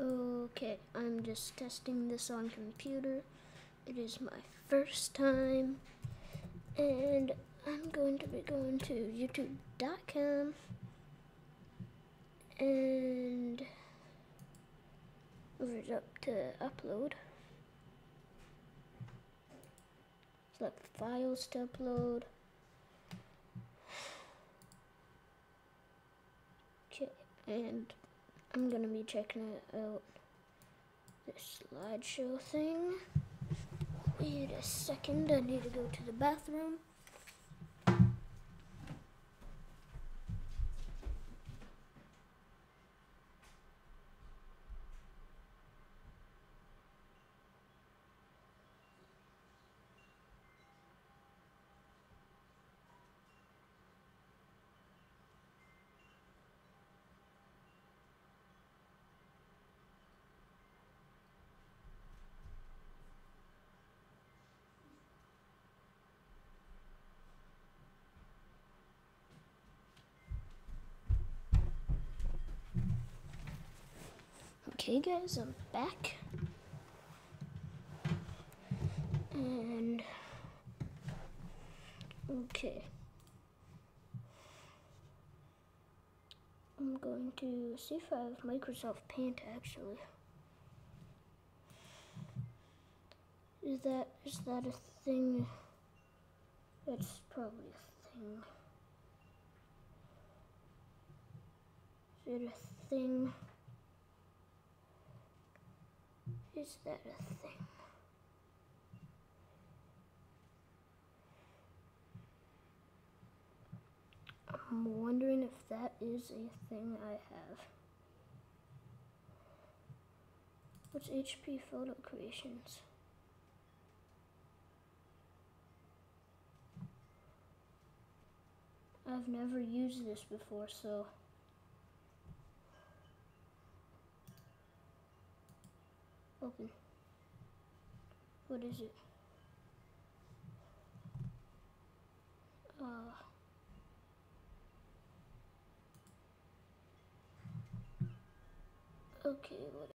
Okay, I'm just testing this on computer. It is my first time and I'm going to be going to youtube.com and move it up to upload. Select files to upload. Okay, and I'm gonna be checking out this slideshow thing. Wait a second, I need to go to the bathroom. Okay guys, I'm back. And okay. I'm going to see if I have Microsoft Paint actually. Is that is that a thing? That's probably a thing. Is it a thing? Is that a thing? I'm wondering if that is a thing I have. What's HP Photo Creations? I've never used this before, so Open. What is it? Uh, okay, what